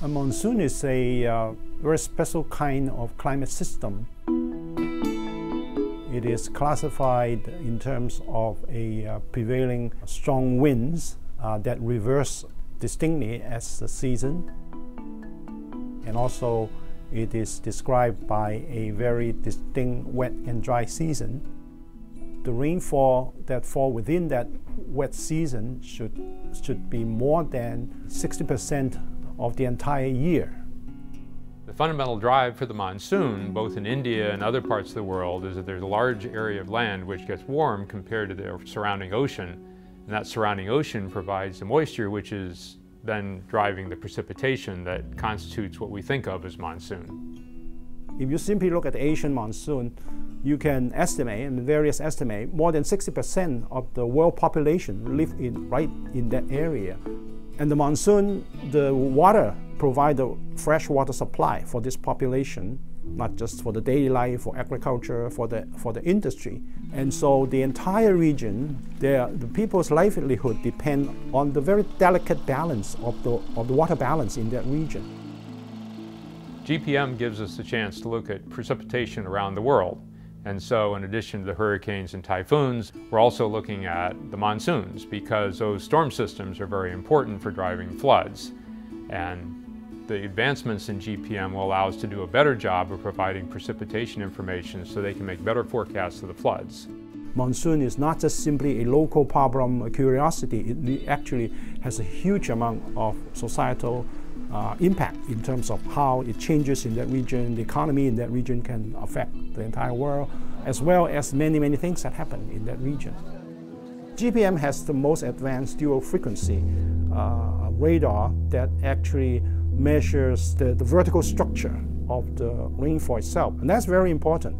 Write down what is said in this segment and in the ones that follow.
A monsoon is a uh, very special kind of climate system. It is classified in terms of a uh, prevailing strong winds uh, that reverse distinctly as the season. And also it is described by a very distinct wet and dry season. The rainfall that fall within that wet season should, should be more than 60% of the entire year. The fundamental drive for the monsoon, both in India and other parts of the world, is that there's a large area of land which gets warm compared to the surrounding ocean. And that surrounding ocean provides the moisture which is then driving the precipitation that constitutes what we think of as monsoon. If you simply look at the Asian monsoon, you can estimate, and various estimate, more than 60% of the world population live in right in that area. And the monsoon, the water provide the fresh water supply for this population, not just for the daily life, for agriculture, for the, for the industry. And so the entire region, the people's livelihood depend on the very delicate balance of the, of the water balance in that region. GPM gives us a chance to look at precipitation around the world. And so in addition to the hurricanes and typhoons, we're also looking at the monsoons because those storm systems are very important for driving floods. And the advancements in GPM will allow us to do a better job of providing precipitation information so they can make better forecasts of the floods. Monsoon is not just simply a local problem, a curiosity, it actually has a huge amount of societal uh, impact in terms of how it changes in that region, the economy in that region can affect the entire world, as well as many, many things that happen in that region. GPM has the most advanced dual frequency uh, radar that actually measures the, the vertical structure of the rainfall itself, and that's very important.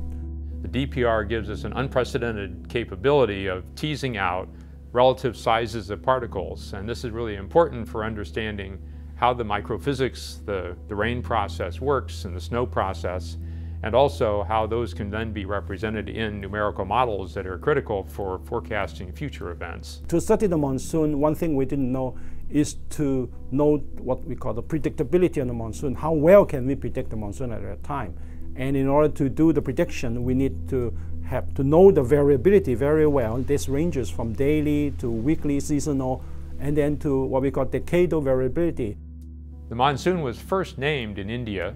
The DPR gives us an unprecedented capability of teasing out relative sizes of particles, and this is really important for understanding how the microphysics, the, the rain process works and the snow process, and also how those can then be represented in numerical models that are critical for forecasting future events. To study the monsoon, one thing we didn't know is to know what we call the predictability of the monsoon. How well can we predict the monsoon at a time? And in order to do the prediction, we need to have to know the variability very well. This ranges from daily to weekly, seasonal, and then to what we call decadal variability. The monsoon was first named in India,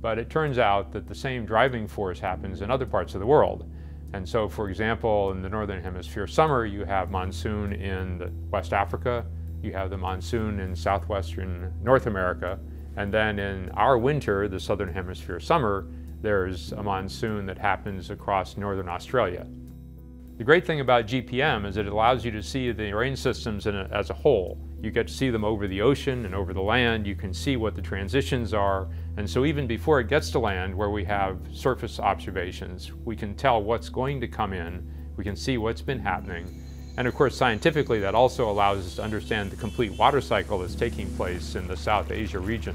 but it turns out that the same driving force happens in other parts of the world. And so, for example, in the Northern Hemisphere summer, you have monsoon in West Africa, you have the monsoon in southwestern North America, and then in our winter, the Southern Hemisphere summer, there's a monsoon that happens across Northern Australia. The great thing about GPM is it allows you to see the rain systems a, as a whole. You get to see them over the ocean and over the land. You can see what the transitions are. And so even before it gets to land, where we have surface observations, we can tell what's going to come in. We can see what's been happening. And of course, scientifically, that also allows us to understand the complete water cycle that's taking place in the South Asia region.